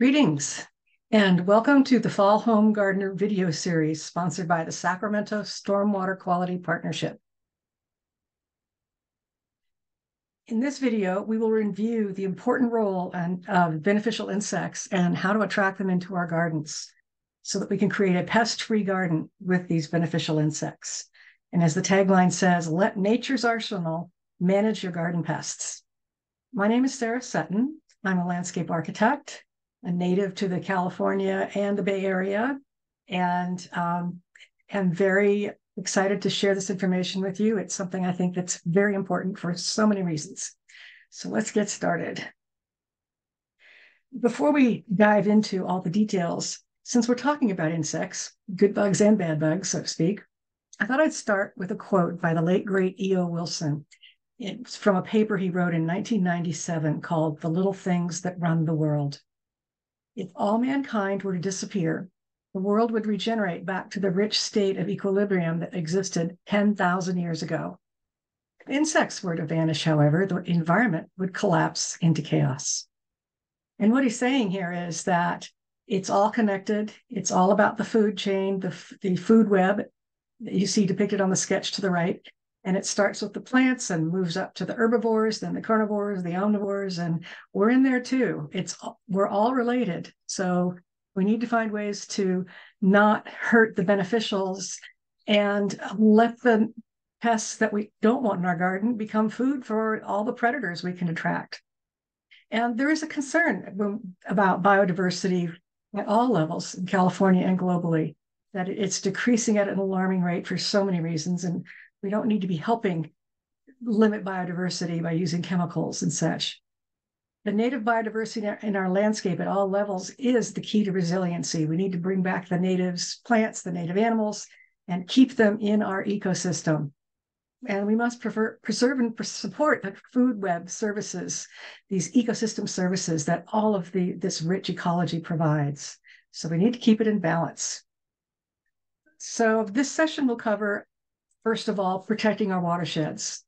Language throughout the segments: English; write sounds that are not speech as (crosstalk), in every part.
Greetings and welcome to the Fall Home Gardener video series sponsored by the Sacramento Stormwater Quality Partnership. In this video, we will review the important role of um, beneficial insects and how to attract them into our gardens so that we can create a pest-free garden with these beneficial insects. And as the tagline says, let nature's arsenal manage your garden pests. My name is Sarah Sutton. I'm a landscape architect a native to the California and the Bay Area, and um, am very excited to share this information with you. It's something I think that's very important for so many reasons. So let's get started. Before we dive into all the details, since we're talking about insects, good bugs and bad bugs, so to speak, I thought I'd start with a quote by the late great E.O. Wilson. It's from a paper he wrote in 1997 called The Little Things That Run the World. If all mankind were to disappear, the world would regenerate back to the rich state of equilibrium that existed 10,000 years ago. If insects were to vanish, however, the environment would collapse into chaos. And what he's saying here is that it's all connected. It's all about the food chain, the, the food web that you see depicted on the sketch to the right. And it starts with the plants and moves up to the herbivores, then the carnivores, the omnivores, and we're in there too. It's we're all related. So we need to find ways to not hurt the beneficials and let the pests that we don't want in our garden become food for all the predators we can attract. And there is a concern about biodiversity at all levels in California and globally, that it's decreasing at an alarming rate for so many reasons. And we don't need to be helping limit biodiversity by using chemicals and such. The native biodiversity in our landscape at all levels is the key to resiliency. We need to bring back the natives, plants, the native animals, and keep them in our ecosystem. And we must prefer, preserve and support the food web services, these ecosystem services that all of the this rich ecology provides. So we need to keep it in balance. So this session will cover First of all, protecting our watersheds.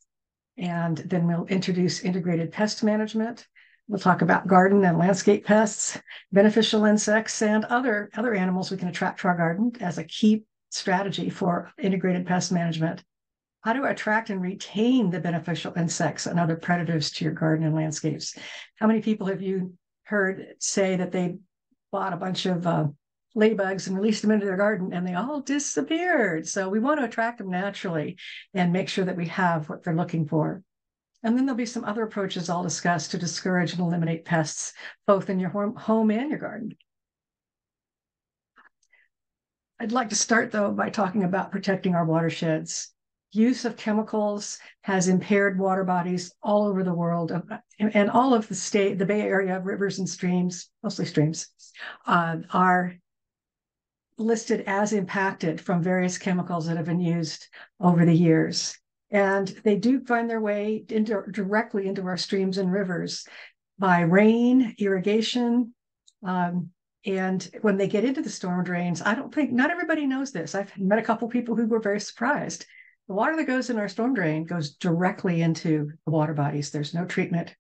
And then we'll introduce integrated pest management. We'll talk about garden and landscape pests, beneficial insects, and other, other animals we can attract to our garden as a key strategy for integrated pest management. How to attract and retain the beneficial insects and other predators to your garden and landscapes. How many people have you heard say that they bought a bunch of uh, ladybugs and released them into their garden and they all disappeared. So we want to attract them naturally and make sure that we have what they're looking for. And then there'll be some other approaches I'll discuss to discourage and eliminate pests, both in your home and your garden. I'd like to start though by talking about protecting our watersheds. Use of chemicals has impaired water bodies all over the world and all of the state, the Bay Area rivers and streams, mostly streams, uh, are listed as impacted from various chemicals that have been used over the years. And they do find their way into, directly into our streams and rivers by rain, irrigation. Um, and when they get into the storm drains, I don't think, not everybody knows this. I've met a couple people who were very surprised. The water that goes in our storm drain goes directly into the water bodies. There's no treatment.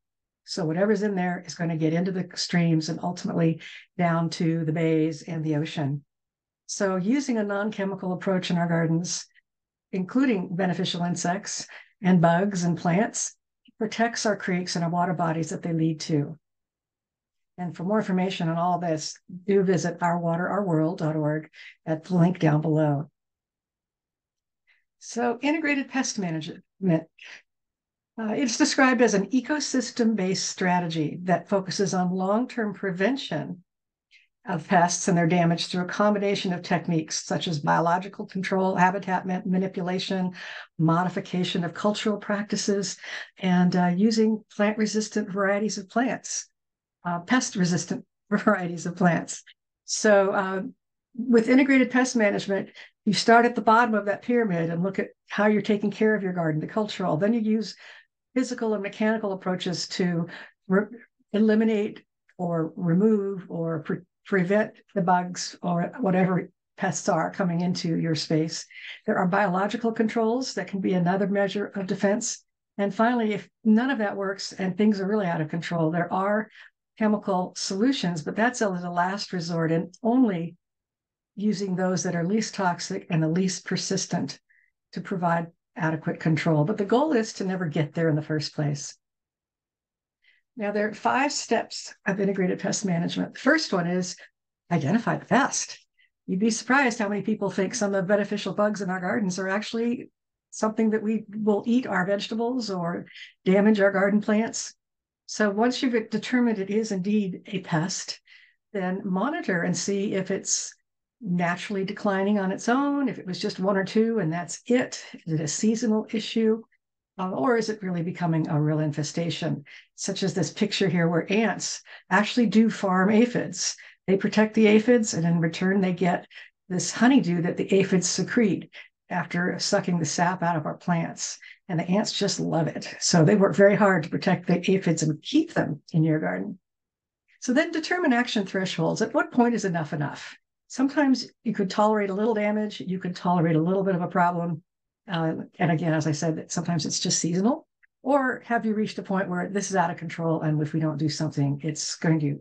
So whatever's in there is going to get into the streams and ultimately down to the bays and the ocean. So using a non-chemical approach in our gardens, including beneficial insects and bugs and plants, protects our creeks and our water bodies that they lead to. And for more information on all this, do visit ourwaterourworld.org at the link down below. So integrated pest management. Uh, it's described as an ecosystem-based strategy that focuses on long-term prevention of pests and their damage through a combination of techniques such as biological control, habitat manipulation, modification of cultural practices, and uh, using plant resistant varieties of plants, uh, pest resistant (laughs) varieties of plants. So, uh, with integrated pest management, you start at the bottom of that pyramid and look at how you're taking care of your garden, the cultural. Then you use physical and mechanical approaches to re- eliminate or remove or prevent the bugs or whatever pests are coming into your space. There are biological controls that can be another measure of defense. And finally, if none of that works and things are really out of control, there are chemical solutions, but that's a, a last resort and only using those that are least toxic and the least persistent to provide adequate control. But the goal is to never get there in the first place. Now, there are five steps of integrated pest management. The first one is identify the pest. You'd be surprised how many people think some of the beneficial bugs in our gardens are actually something that we will eat our vegetables or damage our garden plants. So once you've determined it is indeed a pest, then monitor and see if it's naturally declining on its own, if it was just one or two and that's it. Is it a seasonal issue? Uh, or is it really becoming a real infestation, such as this picture here where ants actually do farm aphids? They protect the aphids, and in return, they get this honeydew that the aphids secrete after sucking the sap out of our plants. And the ants just love it. So they work very hard to protect the aphids and keep them in your garden. So then determine action thresholds. At what point is enough enough? Sometimes you could tolerate a little damage, you could tolerate a little bit of a problem. Uh, and again, as I said, sometimes it's just seasonal. Or have you reached a point where this is out of control? And if we don't do something, it's going to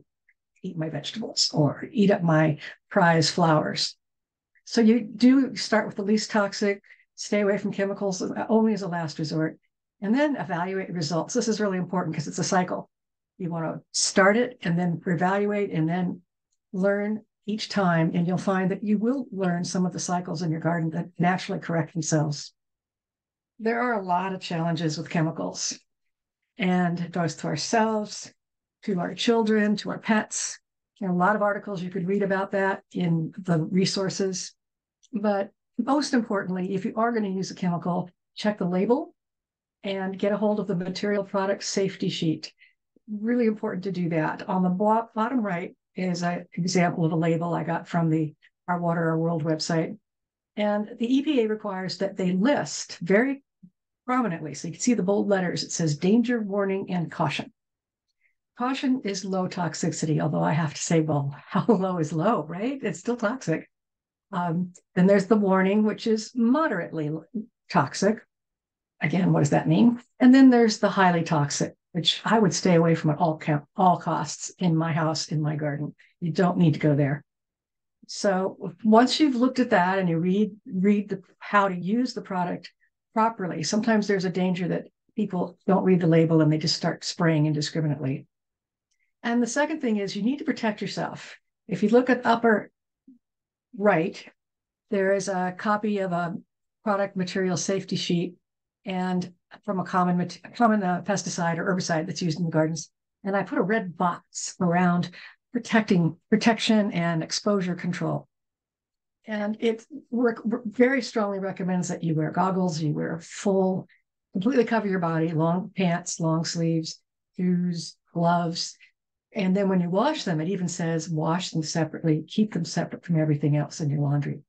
eat my vegetables or eat up my prize flowers. So you do start with the least toxic, stay away from chemicals only as a last resort, and then evaluate results. This is really important because it's a cycle. You want to start it and then evaluate and then learn each time. And you'll find that you will learn some of the cycles in your garden that naturally correct themselves. There are a lot of challenges with chemicals, and both to ourselves, to our children, to our pets. There are a lot of articles you could read about that in the resources. But most importantly, if you are going to use a chemical, check the label and get a hold of the material product safety sheet. Really important to do that. On the bottom right is an example of a label I got from the Our Water, Our World website. And the EPA requires that they list very prominently, so you can see the bold letters, it says danger, warning, and caution. Caution is low toxicity, although I have to say, well, (laughs) how low is low, right? It's still toxic. Um, then there's the warning, which is moderately toxic. Again, what does that mean? And then there's the highly toxic, which I would stay away from at all all costs in my house, in my garden. You don't need to go there. So once you've looked at that and you read read the, how to use the product properly, sometimes there's a danger that people don't read the label and they just start spraying indiscriminately. And the second thing is you need to protect yourself. If you look at upper right, there is a copy of a product material safety sheet and from a common common uh, pesticide or herbicide that's used in the gardens. And I put a red box around protecting protection and exposure control. And it work, very strongly recommends that you wear goggles, you wear full, completely cover your body, long pants, long sleeves, shoes, gloves, and then when you wash them, it even says wash them separately, keep them separate from everything else in your laundry.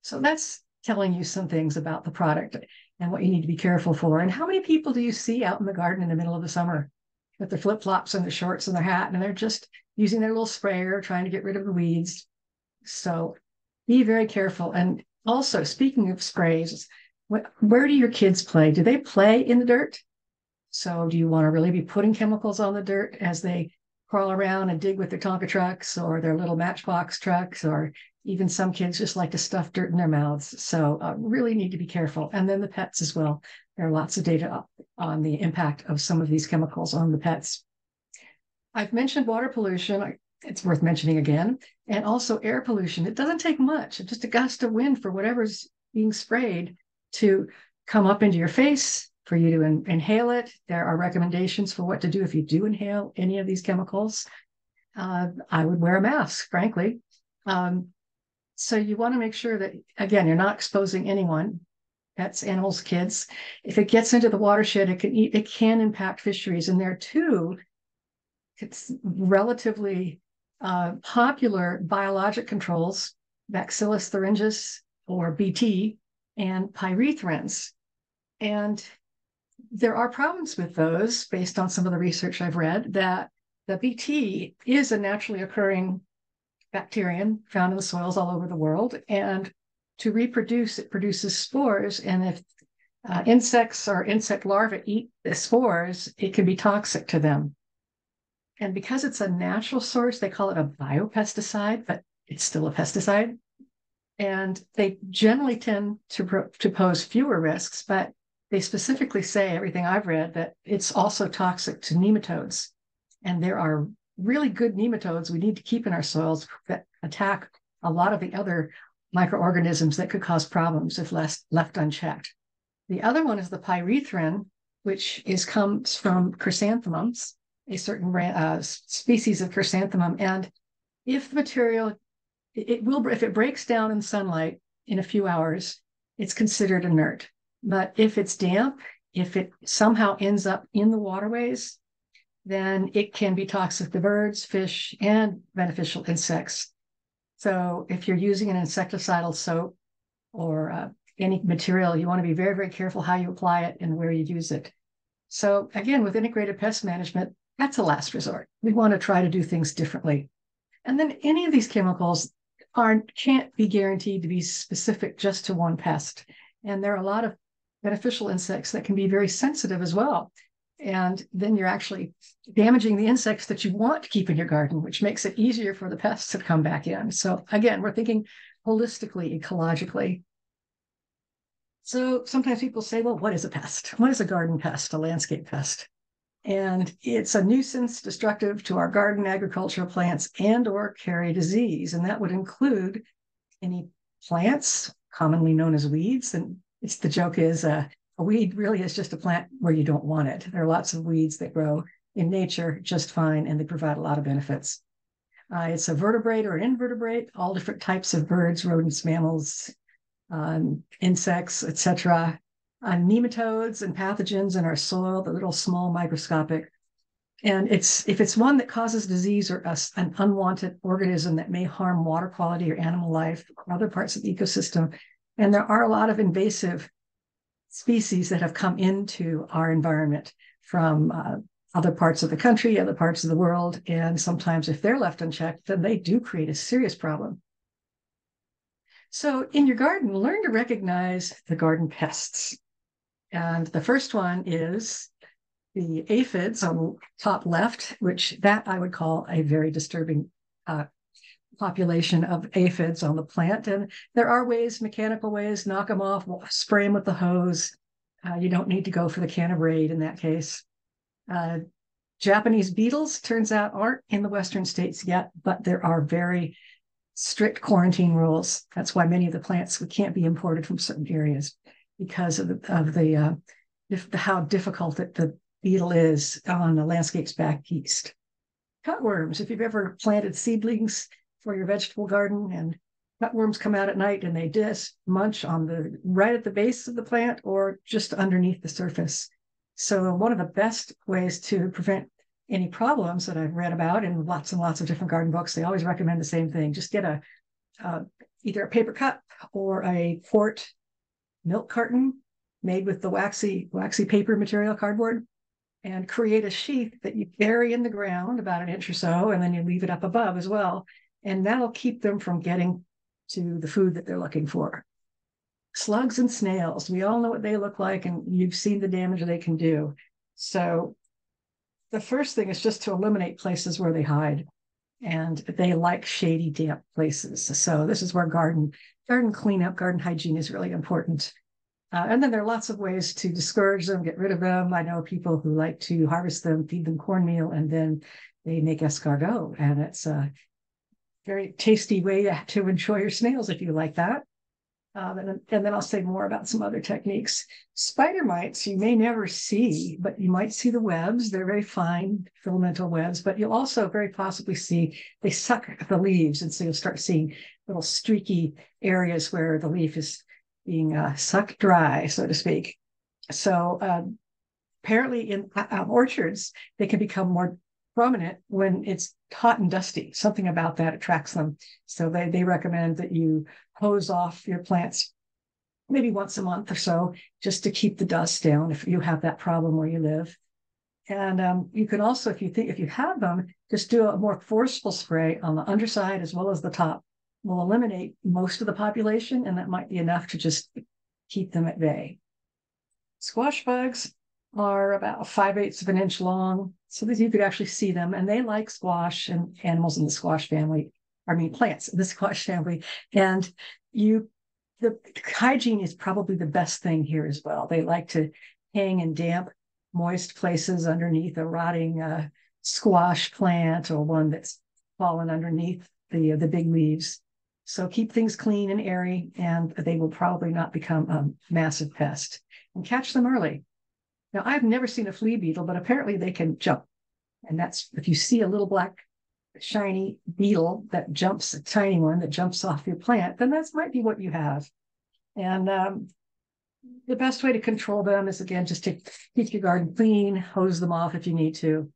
So that's telling you some things about the product and what you need to be careful for. And how many people do you see out in the garden in the middle of the summer with their flip flops and their shorts and their hat, and they're just using their little sprayer trying to get rid of the weeds? So be very careful. And also, speaking of sprays, where do your kids play? Do they play in the dirt? So, do you want to really be putting chemicals on the dirt as they crawl around and dig with their Tonka trucks or their little matchbox trucks, or even some kids just like to stuff dirt in their mouths. So uh, really need to be careful. And then the pets as well. There are lots of data on the impact of some of these chemicals on the pets. I've mentioned water pollution. It's worth mentioning again. And also air pollution. It doesn't take much, just a gust of wind for whatever's being sprayed to come up into your face, for you to in, inhale it. There are recommendations for what to do if you do inhale any of these chemicals. Uh, I would wear a mask, frankly. Um, so you want to make sure that, again, you're not exposing anyone, pets, animals, kids. If it gets into the watershed, it can eat, it can impact fisheries. And there too, it's relatively uh, popular biologic controls, Bacillus thuringiensis or BT, and pyrethrins. And there are problems with those based on some of the research I've read that the BT is a naturally occurring bacterium found in the soils all over the world. And to reproduce, it produces spores. And if uh, insects or insect larvae eat the spores, it can be toxic to them. And because it's a natural source, they call it a biopesticide, but it's still a pesticide. And they generally tend to, to pose fewer risks, but they specifically say, everything I've read, that it's also toxic to nematodes. And there are really good nematodes we need to keep in our soils that attack a lot of the other microorganisms that could cause problems if left, left unchecked. The other one is the pyrethrin, which is comes from chrysanthemums, a certain uh, species of chrysanthemum. And if the material, it will, if it breaks down in sunlight in a few hours, it's considered inert. But if it's damp, if it somehow ends up in the waterways, then it can be toxic to birds, fish, and beneficial insects. So if you're using an insecticidal soap or uh, any material, you want to be very, very careful how you apply it and where you use it. So again, with integrated pest management, that's a last resort. We want to try to do things differently. And then any of these chemicals aren't can't be guaranteed to be specific just to one pest. And there are a lot of beneficial insects that can be very sensitive as well. And then you're actually damaging the insects that you want to keep in your garden, which makes it easier for the pests to come back in. So again, we're thinking holistically, ecologically. So sometimes people say, well, what is a pest? What is a garden pest, a landscape pest? And it's a nuisance destructive to our garden agricultural plants and or carry disease. And that would include any plants, commonly known as weeds. And it's the joke is uh, a weed really is just a plant where you don't want it. There are lots of weeds that grow in nature just fine and they provide a lot of benefits. Uh, it's a vertebrate or an invertebrate, all different types of birds, rodents, mammals, um, insects, etc. Uh, nematodes and pathogens in our soil, the little small microscopic. And it's if it's one that causes disease or a, an unwanted organism that may harm water quality or animal life or other parts of the ecosystem. And there are a lot of invasive species that have come into our environment from uh, other parts of the country, other parts of the world. And sometimes, if they're left unchecked, then they do create a serious problem. So, in your garden, learn to recognize the garden pests. And the first one is the aphids on the top left, which that I would call a very disturbing uh, population of aphids on the plant. And there are ways, mechanical ways, knock them off, spray them with the hose. Uh, you don't need to go for the can of Raid in that case. Uh, Japanese beetles, turns out, aren't in the Western states yet, but there are very strict quarantine rules. That's why many of the plants can't be imported from certain areas because of the, of the, uh, if, how difficult it, the beetle is on the landscapes back east. Cutworms, if you've ever planted seedlings for your vegetable garden and cutworms come out at night and they just munch on the right at the base of the plant or just underneath the surface. So one of the best ways to prevent any problems that I've read about in lots and lots of different garden books, they always recommend the same thing. Just get a uh, either a paper cup or a quart milk carton made with the waxy waxy paper material cardboard and create a sheath that you bury in the ground about an inch or so and then you leave it up above as well and that'll keep them from getting to the food that they're looking for. Slugs and snails, we all know what they look like, and you've seen the damage they can do. So, the first thing is just to eliminate places where they hide, and they like shady, damp places. So, this is where garden garden cleanup, garden hygiene is really important. Uh, and then there are lots of ways to discourage them, get rid of them. I know people who like to harvest them, feed them cornmeal, and then they make escargot, and it's uh, very tasty way to enjoy your snails if you like that. Um, and, and, then I'll say more about some other techniques. Spider mites you may never see, but you might see the webs. They're very fine filamental webs, but you'll also very possibly see they suck the leaves. And so you'll start seeing little streaky areas where the leaf is being uh, sucked dry, so to speak. So uh, apparently in uh, orchards, they can become more prominent when it's hot and dusty. Something about that attracts them. So they, they recommend that you hose off your plants maybe once a month or so just to keep the dust down if you have that problem where you live. And um, you can also, if you think if you have them, just do a more forceful spray on the underside as well as the top. Will eliminate most of the population, and that might be enough to just keep them at bay. Squash bugs, are about five eighths of an inch long, so that you could actually see them. And they like squash and animals in the squash family. I mean, plants in the (laughs) squash family. And you, the hygiene is probably the best thing here as well. They like to hang in damp, moist places underneath a rotting uh, squash plant or one that's fallen underneath the uh, the big leaves. So keep things clean and airy, and they will probably not become a massive pest. And catch them early. Now, I've never seen a flea beetle, but apparently they can jump. And that's if you see a little black shiny beetle that jumps, a tiny one that jumps off your plant, then that might be what you have. And um, the best way to control them is again just to keep your garden clean, hose them off if you need to.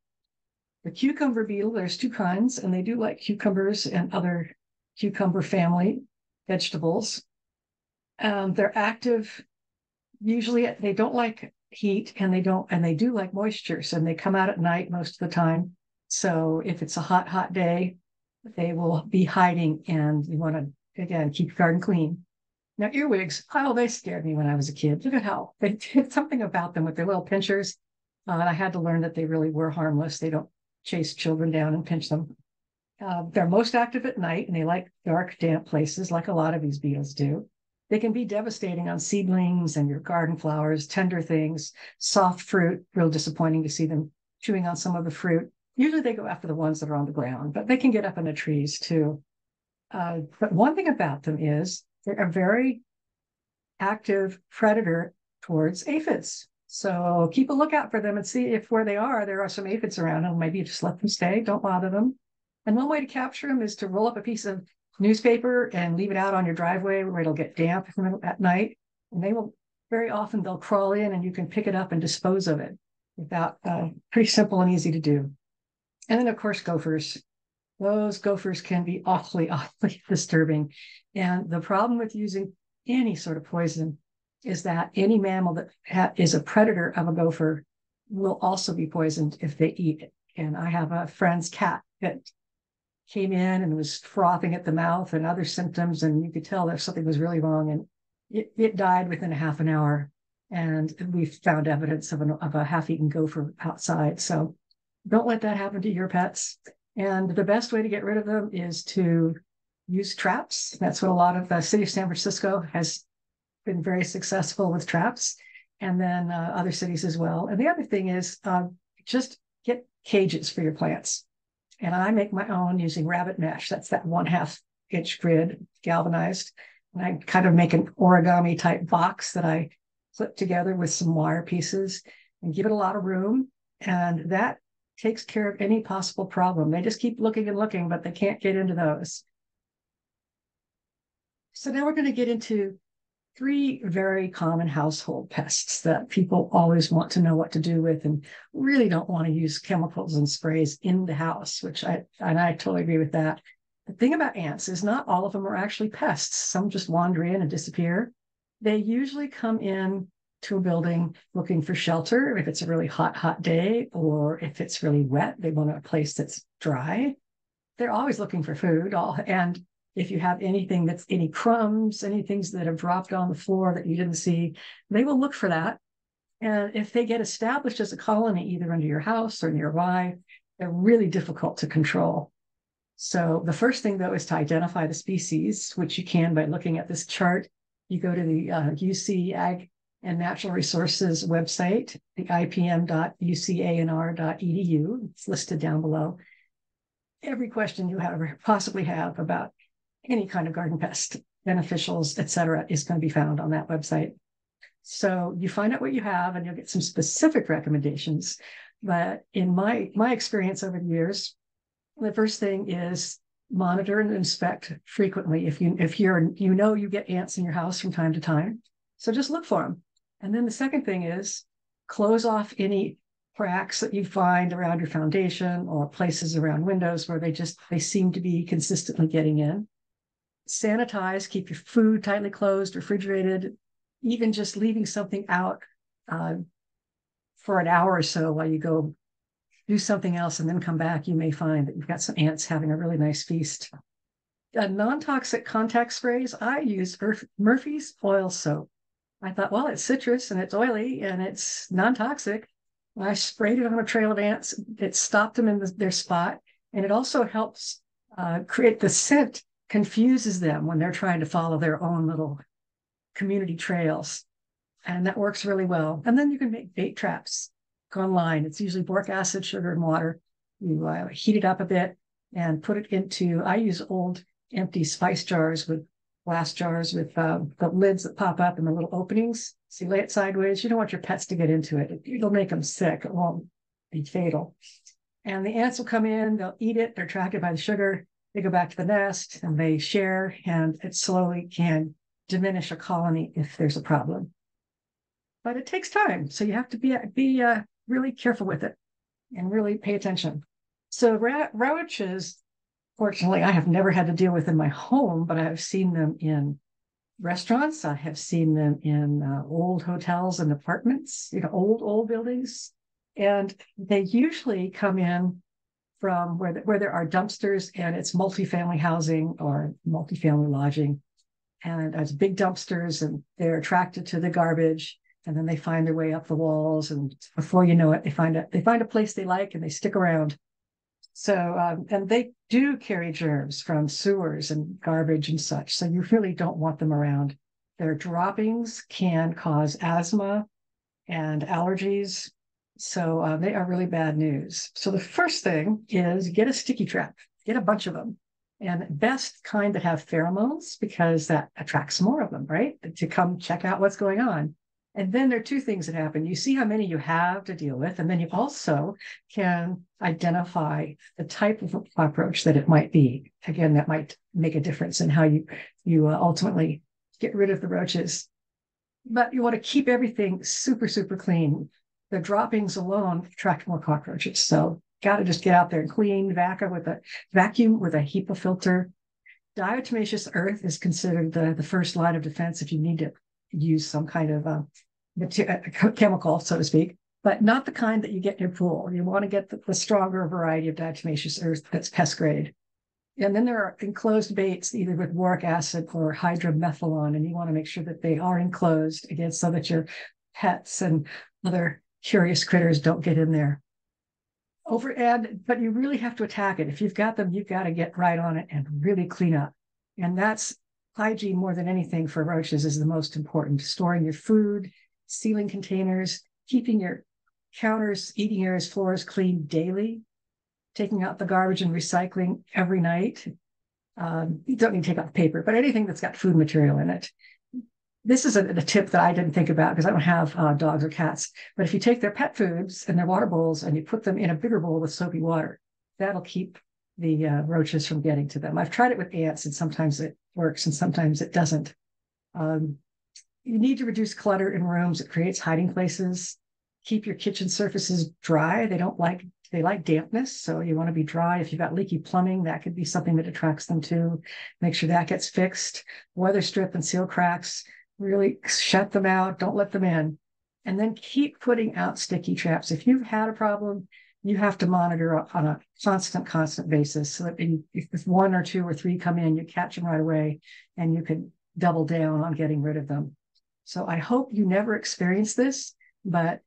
The cucumber beetle, there's two kinds, and they do like cucumbers and other cucumber family vegetables. Um, they're active. Usually, they don't like heat and they don't and they do like moistures and they come out at night most of the time. So if it's a hot hot day they will be hiding and you want to again keep your garden clean. Now earwigs oh they scared me when i was a kid. Look at how (laughs) they did something about them with their little pinchers. Uh, and i had to learn that they really were harmless. They don't chase children down and pinch them. Uh, they're most active at night and they like dark damp places like a lot of these beetles do they can be devastating on seedlings and your garden flowers, tender things, soft fruit, real disappointing to see them chewing on some of the fruit. Usually they go after the ones that are on the ground, but they can get up in the trees too. Uh, but one thing about them is they're a very active predator towards aphids. So keep a lookout for them and see if where they are, there are some aphids around and maybe you just let them stay. Don't bother them. And one way to capture them is to roll up a piece of newspaper and leave it out on your driveway where it'll get damp at night. And they will very often they'll crawl in and you can pick it up and dispose of it without uh, pretty simple and easy to do. And then of course gophers. Those gophers can be awfully, (laughs) awfully disturbing. And the problem with using any sort of poison is that any mammal that ha- is a predator of a gopher will also be poisoned if they eat it. And I have a friend's cat that came in and was frothing at the mouth and other symptoms, and you could tell that something was really wrong. And it, it died within a half an hour. And we found evidence of, an, of a half eaten gopher outside. So don't let that happen to your pets. And the best way to get rid of them is to use traps. That's what a lot of the city of San Francisco has been very successful with traps, and then uh, other cities as well. And the other thing is uh, just get cages for your plants. And I make my own using rabbit mesh. That's that one half inch grid galvanized. And I kind of make an origami type box that I flip together with some wire pieces and give it a lot of room. And that takes care of any possible problem. They just keep looking and looking, but they can't get into those. So now we're going to get into three very common household pests that people always want to know what to do with and really don't want to use chemicals and sprays in the house, which I and I totally agree with that. The thing about ants is not all of them are actually pests. Some just wander in and disappear. They usually come in to a building looking for shelter if it's a really hot, hot day, or if it's really wet, they want a place that's dry. They're always looking for food. All and if you have anything that's any crumbs, any things that have dropped on the floor that you didn't see, they will look for that. And if they get established as a colony, either under your house or nearby, they're really difficult to control. So the first thing, though, is to identify the species, which you can by looking at this chart. You go to the uh, UC Ag and Natural Resources website, the ipm.ucanr.edu. It's listed down below. Every question you have or possibly have about any kind of garden pest, beneficials, et cetera, is going to be found on that website. So you find out what you have and you'll get some specific recommendations. But in my my experience over the years, the first thing is monitor and inspect frequently. If you if you're you know you get ants in your house from time to time, so just look for them. And then the second thing is close off any cracks that you find around your foundation or places around windows where they just they seem to be consistently getting in sanitize, keep your food tightly closed, refrigerated, even just leaving something out uh, for an hour or so while you go do something else and then come back, you may find that you've got some ants having a really nice feast. Non toxic contact sprays, I use Murphy's oil soap. I thought, well, it's citrus and it's oily and it's non-toxic. I sprayed it on a trail of ants. It stopped them in the, their spot, and it also helps uh, create the scent confuses them when they're trying to follow their own little community trails, and that works really well. And then you can make bait traps. Online. It's usually boric acid, sugar, and water. You uh, heat it up a bit and put it into. I use old empty spice jars with glass jars with uh, the lids that pop up and the little openings. So you lay it sideways. You don't want your pets to get into it. It'll make them sick. It won't be fatal. And the ants will come in, they'll eat it, they're attracted by the sugar. They go back to the nest and they share, and it slowly can diminish a colony if there's a problem. But it takes time. So you have to be, be uh, really careful with it and really pay attention. So roaches Fortunately, I have never had to deal with in my home, but I have seen them in restaurants. I have seen them in uh, old hotels and apartments, you know, old, old buildings. And they usually come in from where, the, where there are dumpsters and it's multifamily housing or multifamily lodging. And it's big dumpsters and they're attracted to the garbage. And then they find their way up the walls. And before you know it, they find a, they find a place they like and they stick around. So, um, and they do carry germs from sewers and garbage and such. So you really don't want them around. Their droppings can cause asthma and allergies. So uh, they are really bad news. So the first thing is get a sticky trap, get a bunch of them. And best kind that have pheromones because that attracts more of them, right? To come check out what's going on. And then there are two things that happen. You see how many you have to deal with, and then you also can identify the type of approach that it might be. Again, that might make a difference in how you you uh, ultimately get rid of the roaches. But you want to keep everything super super clean. The droppings alone attract more cockroaches, so got to just get out there and clean, vaca with a vacuum with a HEPA filter. Diatomaceous earth is considered the, the first line of defense if you need to use some kind of uh, a chemical, so to speak, but not the kind that you get in your pool. You want to get the, the stronger variety of diatomaceous earth that's pest grade. And then there are enclosed baits, either with boric acid or hydramethylnon, and you want to make sure that they are enclosed again so that your pets and other curious critters don't get in there. Over and but you really have to attack it. If you've got them, you've got to get right on it and really clean up. And that's hygiene more than anything for roaches is the most important. Storing your food, sealing containers, keeping your counters, eating areas, floors clean daily, taking out the garbage and recycling every night. Um, you don't need to take out the paper, but anything that's got food material in it. This is a, a tip that I didn't think about because I don't have uh, dogs or cats. But if you take their pet foods and their water bowls and you put them in a bigger bowl with soapy water, that'll keep the uh, roaches from getting to them. I've tried it with ants and sometimes it works and sometimes it doesn't. Um, you need to reduce clutter in rooms. It creates hiding places. Keep your kitchen surfaces dry. They don't like they like dampness, so you want to be dry. If you've got leaky plumbing, that could be something that attracts them too. Make sure that gets fixed. Weather strip and seal cracks. Really shut them out. Don't let them in. And then keep putting out sticky traps. If you've had a problem, you have to monitor on a constant, constant basis. So that if one or two or three come in, you catch them right away and you can double down on getting rid of them. So I hope you never experience this, but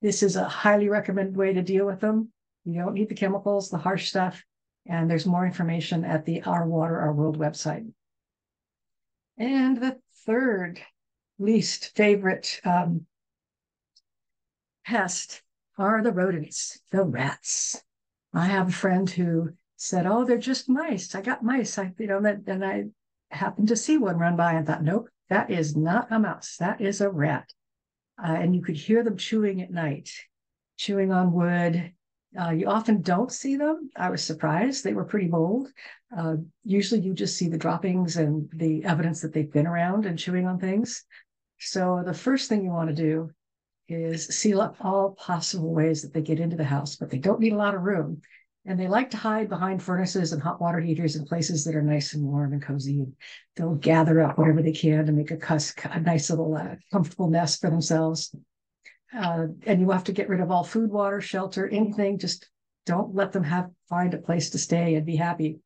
this is a highly recommended way to deal with them. You don't need the chemicals, the harsh stuff, and there's more information at the Our Water, Our World website. And the third least favorite um, pest are the rodents, the rats. I have a friend who said, "Oh, they're just mice. I got mice." I, you know, and I happened to see one run by and thought, "Nope, that is not a mouse. That is a rat. Uh, and you could hear them chewing at night, chewing on wood. Uh, you often don't see them. I was surprised. They were pretty bold. Uh, usually you just see the droppings and the evidence that they've been around and chewing on things. So the first thing you want to do is seal up all possible ways that they get into the house, but they don't need a lot of room. And they like to hide behind furnaces and hot water heaters in places that are nice and warm and cozy. And they'll gather up whatever they can to make a, cuss, a nice little uh, comfortable nest for themselves. Uh, and you have to get rid of all food, water, shelter, anything. Just don't let them have find a place to stay and be happy.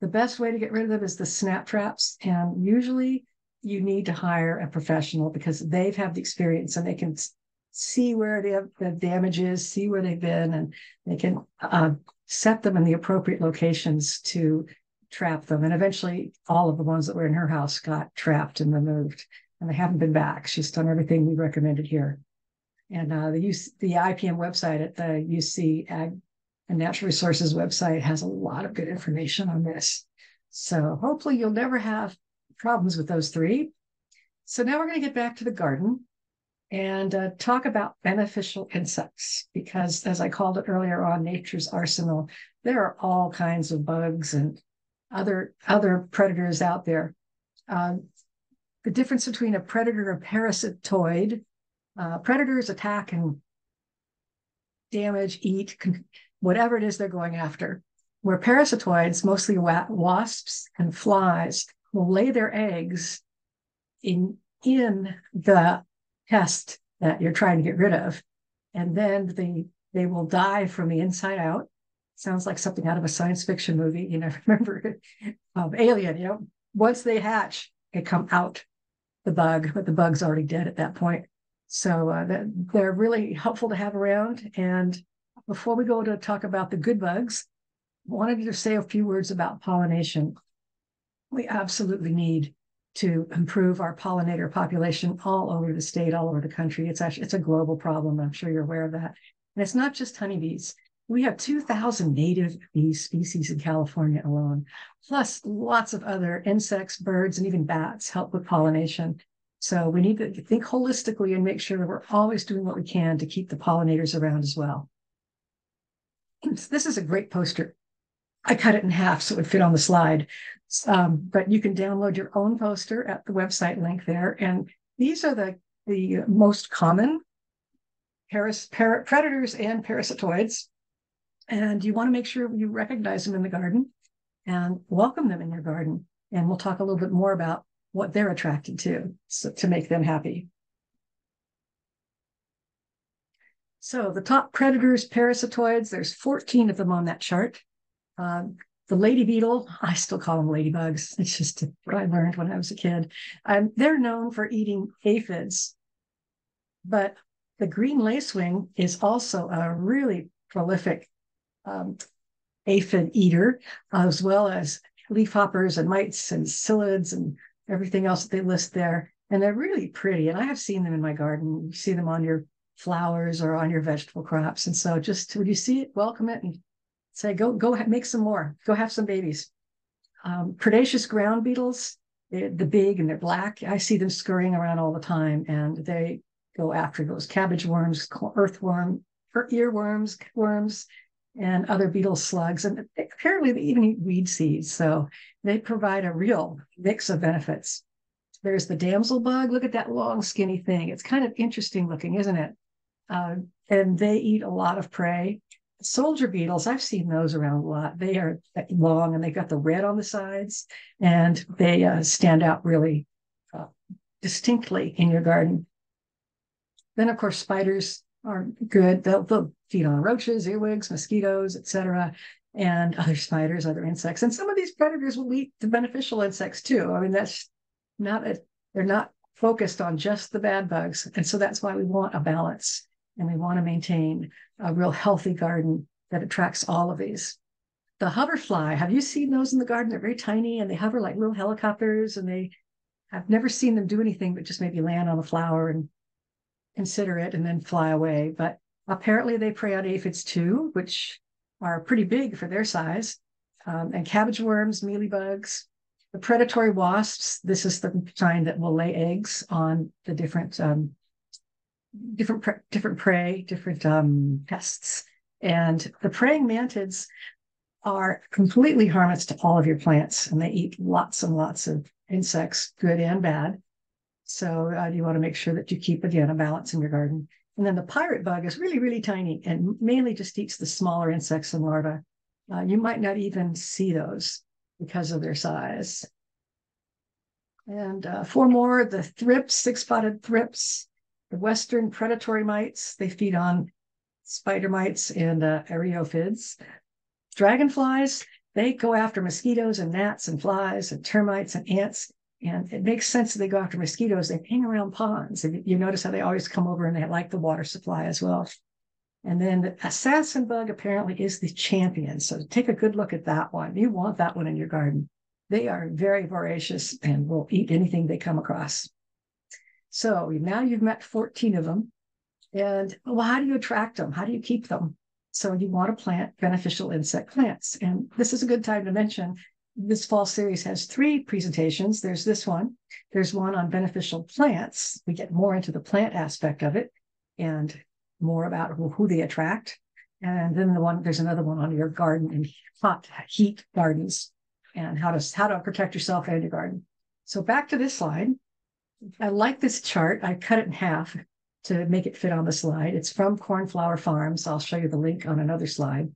The best way to get rid of them is the snap traps. And usually you need to hire a professional because they've had the experience and they can see where the, the damage is, see where they've been, and they can uh, set them in the appropriate locations to trap them. And eventually, all of the ones that were in her house got trapped and removed, and they haven't been back. She's done everything we recommended here. And uh, the UC, the IPM website at the UC Ag and Natural Resources website has a lot of good information on this. So hopefully you'll never have problems with those three. So now we're going to get back to the garden and uh, talk about beneficial insects because as I called it earlier on nature's arsenal, there are all kinds of bugs and other other predators out there. Uh, the difference between a predator and parasitoid, uh, predators attack and damage, eat, whatever it is they're going after. Where parasitoids, mostly wasps and flies, will lay their eggs in in the pest that you're trying to get rid of, and then they they will die from the inside out. Sounds like something out of a science fiction movie. You know, (laughs) remember um, Alien? You know, once they hatch, they come out the bug, but the bug's already dead at that point. So uh, they're really helpful to have around. And before we go to talk about the good bugs, I wanted to say a few words about pollination. We absolutely need to improve our pollinator population all over the state, all over the country. It's actually it's a global problem. I'm sure you're aware of that. And it's not just honeybees. We have 2,000 native bee species in California alone, plus lots of other insects, birds, and even bats help with pollination. So we need to think holistically and make sure that we're always doing what we can to keep the pollinators around as well. (clears throat) This is a great poster. I cut it in half so it would fit on the slide. Um, but you can download your own poster at the website link there. And these are the, the most common paras, par- predators and parasitoids. And you want to make sure you recognize them in the garden and welcome them in your garden. And we'll talk a little bit more about what they're attracted to so, to make them happy. So the top predators, parasitoids, there's 14 of them on that chart. Uh, the lady beetle, I still call them ladybugs. (laughs) It's just what I learned when I was a kid. Um, they're known for eating aphids, but the green lacewing is also a really prolific um, aphid eater, as well as leafhoppers and mites and psyllids and everything else that they list there. And they're really pretty. And I have seen them in my garden. You see them on your flowers or on your vegetable crops. And so just when you see it, welcome it and say, go, go make some more, go have some babies. Um, predaceous ground beetles, the big and they're black. I see them scurrying around all the time and they go after those cabbage worms, earthworm, earworms, worms, and other beetle slugs. And apparently they even eat weed seeds. So they provide a real mix of benefits. There's the damsel bug. Look at that long, skinny thing. It's kind of interesting looking, isn't it? Uh, and they eat a lot of prey. Soldier beetles, I've seen those around a lot. They are long and they've got the red on the sides and they uh, stand out really uh, distinctly in your garden. Then, of course, spiders are good. They'll, they'll feed on roaches, earwigs, mosquitoes, etc., and (laughs) other spiders, other insects. And some of these predators will eat the beneficial insects too. I mean, that's not a, they're not focused on just the bad bugs. And so that's why we want a balance and we want to maintain a real healthy garden that attracts all of these. The hoverfly, have you seen those in the garden? They're very tiny and they hover like little helicopters and they I've never seen them do anything but just maybe land on a flower and consider it and then fly away. But apparently they prey on aphids too, which are pretty big for their size. Um, and cabbage worms, mealybugs, the predatory wasps. This is the kind that will lay eggs on the different um, different pre- different prey, different um, pests, and the praying mantids are completely harmless to all of your plants, and they eat lots and lots of insects, good and bad. So uh, you want to make sure that you keep again a balance in your garden. And then the pirate bug is really, really tiny and mainly just eats the smaller insects and larvae. Uh, you might not even see those because of their size. And uh, four more, the thrips, six-spotted thrips, the western predatory mites, they feed on spider mites and uh, eriophyids. Dragonflies, they go after mosquitoes and gnats and flies and termites and ants. And it makes sense that they go after mosquitoes. They hang around ponds. You notice how they always come over and they like the water supply as well. And then the assassin bug apparently is the champion. So take a good look at that one. You want that one in your garden. They are very voracious and will eat anything they come across. So now you've met 14 of them. And well, how do you attract them? How do you keep them? So you want to plant beneficial insect plants. And this is a good time to mention this fall series has three presentations. There's this one, there's one on beneficial plants. We get more into the plant aspect of it and more about who, they attract. And then the one, there's another one on your garden and hot heat gardens and how to how to protect yourself and your garden. So back to this slide. I like this chart. I cut it in half to make it fit on the slide. It's from Cornflower Farms. I'll show you the link on another slide.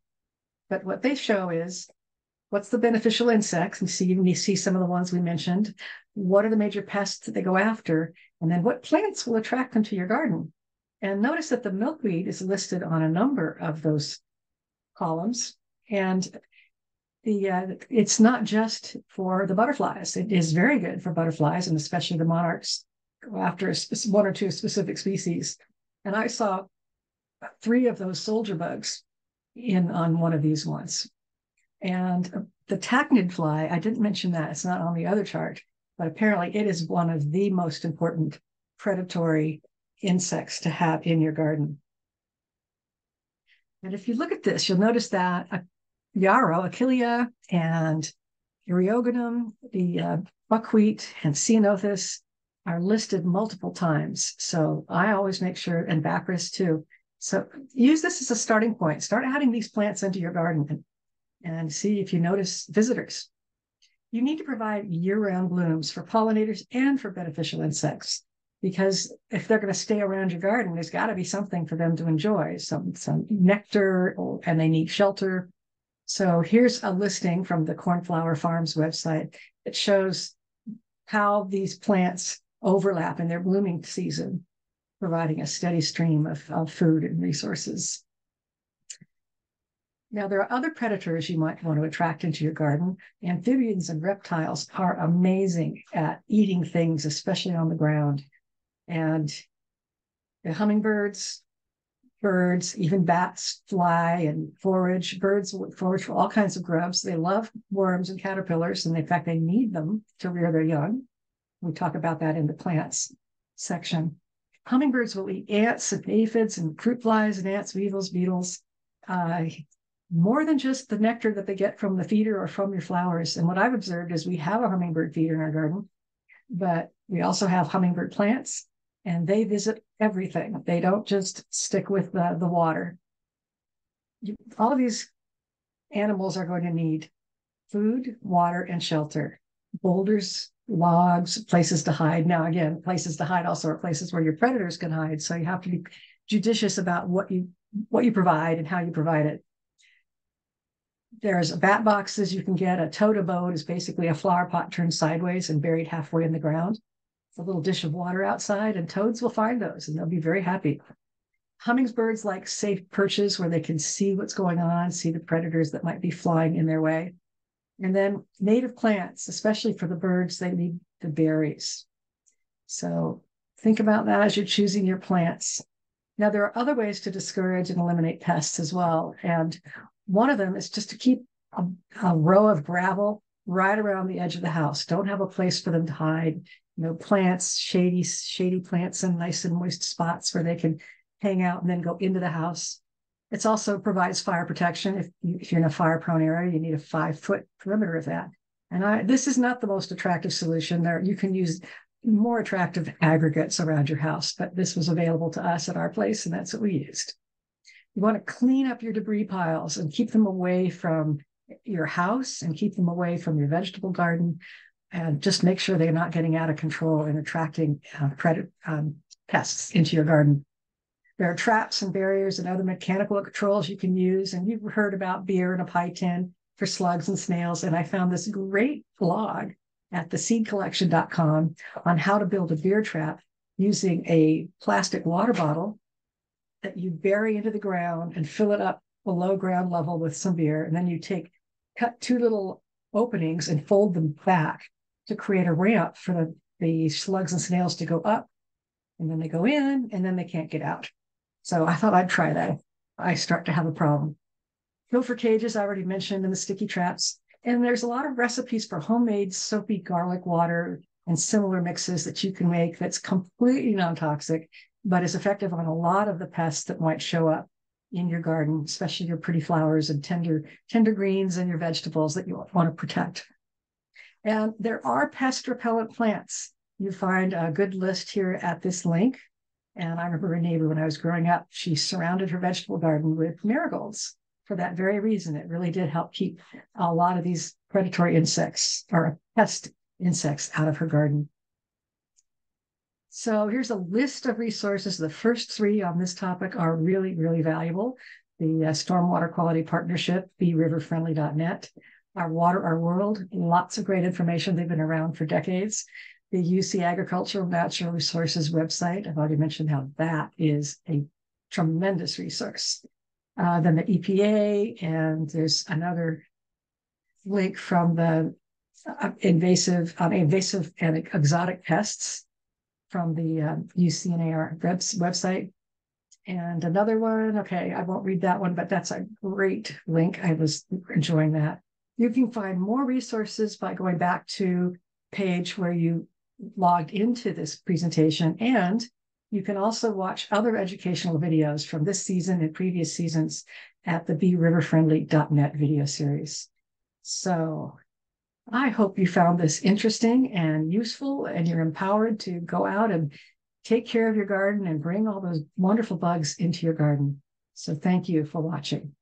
But what they show is what's the beneficial insects? You see, you see some of the ones we mentioned. What are the major pests that they go after? And then what plants will attract them to your garden? And notice that the milkweed is listed on a number of those columns. And the uh, it's not just for the butterflies. It is very good for butterflies and especially the monarchs go after one or two specific species. And I saw three of those soldier bugs in on one of these ones. And the tachinid fly, I didn't mention that. It's not on the other chart, but apparently it is one of the most important predatory insects to have in your garden. And if you look at this, you'll notice that yarrow, achillea, and eriogonum, the uh, buckwheat, and ceanothus are listed multiple times. So I always make sure, and baccharis too. So use this as a starting point. Start adding these plants into your garden and, and see if you notice visitors. You need to provide year-round blooms for pollinators and for beneficial insects because if they're going to stay around your garden, there's got to be something for them to enjoy, some some nectar, or, and they need shelter. So here's a listing from the Cornflower Farms website that shows how these plants overlap in their blooming season, providing a steady stream of, of food and resources. Now, there are other predators you might want to attract into your garden. Amphibians and reptiles are amazing at eating things, especially on the ground. And the hummingbirds, birds, even bats fly and forage. Birds forage for all kinds of grubs. They love worms and caterpillars, and in fact, they need them to rear their young. We talk about that in the plants section. Hummingbirds will eat ants and aphids and fruit flies and ants, weevils, beetles, uh, more than just the nectar that they get from the feeder or from your flowers. And what I've observed is we have a hummingbird feeder in our garden, but we also have hummingbird plants and they visit everything. They don't just stick with the, the water. You, all of these animals are going to need food, water, and shelter. Boulders logs, places to hide. Now, again, places to hide also are places where your predators can hide. So you have to be judicious about what you what you provide and how you provide it. There's bat boxes you can get. A toad abode is basically a flower pot turned sideways and buried halfway in the ground. It's a little dish of water outside, and toads will find those and they'll be very happy. Hummingbirds like safe perches where they can see what's going on, see the predators that might be flying in their way. And then native plants, especially for the birds, they need the berries. So think about that as you're choosing your plants. Now, there are other ways to discourage and eliminate pests as well. And one of them is just to keep a, a row of gravel right around the edge of the house. Don't have a place for them to hide. You know, plants, shady, shady plants in nice and moist spots where they can hang out and then go into the house. It also provides fire protection. If, you, if you're in a fire prone area, you need a five foot perimeter of that. And I, this is not the most attractive solution. There, you can use more attractive aggregates around your house, but this was available to us at our place, and that's what we used. You want to clean up your debris piles and keep them away from your house and keep them away from your vegetable garden, and just make sure they're not getting out of control and attracting uh, pred- um, pests into your garden. There are traps and barriers and other mechanical controls you can use. And you've heard about beer in a pie tin for slugs and snails. And I found this great blog at theseedcollection.com on how to build a beer trap using a plastic water bottle that you bury into the ground and fill it up below ground level with some beer. And then you take, cut two little openings and fold them back to create a ramp for the, the slugs and snails to go up and then they go in and then they can't get out. So I thought I'd try that. I start to have a problem. Gopher cages, I already mentioned, and the sticky traps. And there's a lot of recipes for homemade soapy garlic water and similar mixes that you can make that's completely non-toxic, but is effective on a lot of the pests that might show up in your garden, especially your pretty flowers and tender, tender greens and your vegetables that you want to protect. And there are pest repellent plants. You find a good list here at this link. And I remember a neighbor when I was growing up, she surrounded her vegetable garden with marigolds for that very reason. It really did help keep a lot of these predatory insects or pest insects out of her garden. So here's a list of resources. The first three on this topic are really, really valuable. The uh, Stormwater Quality Partnership, beriverfriendly.net, Our Water, Our World, lots of great information. They've been around for decades. The UC Agricultural Natural Resources website, I've already mentioned how that is a tremendous resource. Uh, then the EPA, and there's another link from the uh, invasive, uh, invasive and exotic pests from the um, UCANR website. And another one, okay, I won't read that one, but that's a great link. I was enjoying that. You can find more resources by going back to page where you logged into this presentation. And you can also watch other educational videos from this season and previous seasons at the BeRiverFriendly.net video series. So I hope you found this interesting and useful, and you're empowered to go out and take care of your garden and bring all those wonderful bugs into your garden. So thank you for watching.